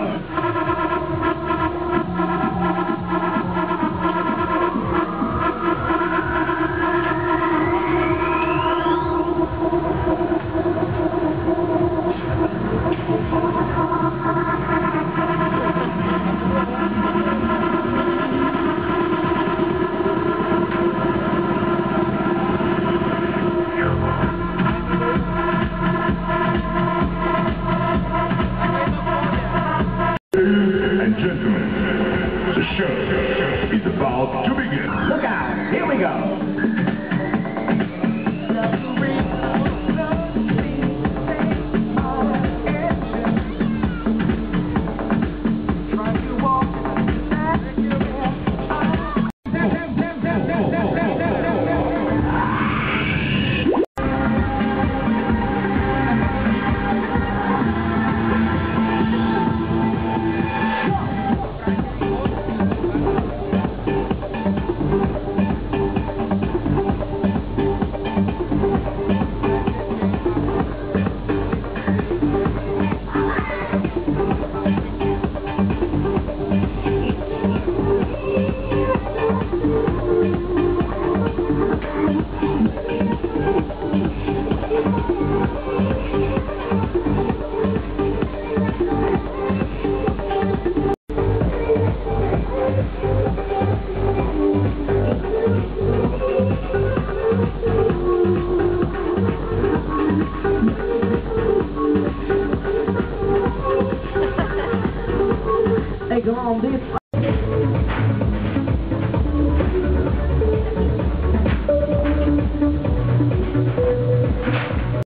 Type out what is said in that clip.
Uh, and gentlemen, the show is about to begin. Look out, here we go. Come on, this.